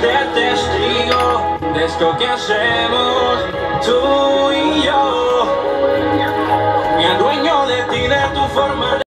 ser testigo de esto que hacemos tú y yo. Me adueño de ti, de tu forma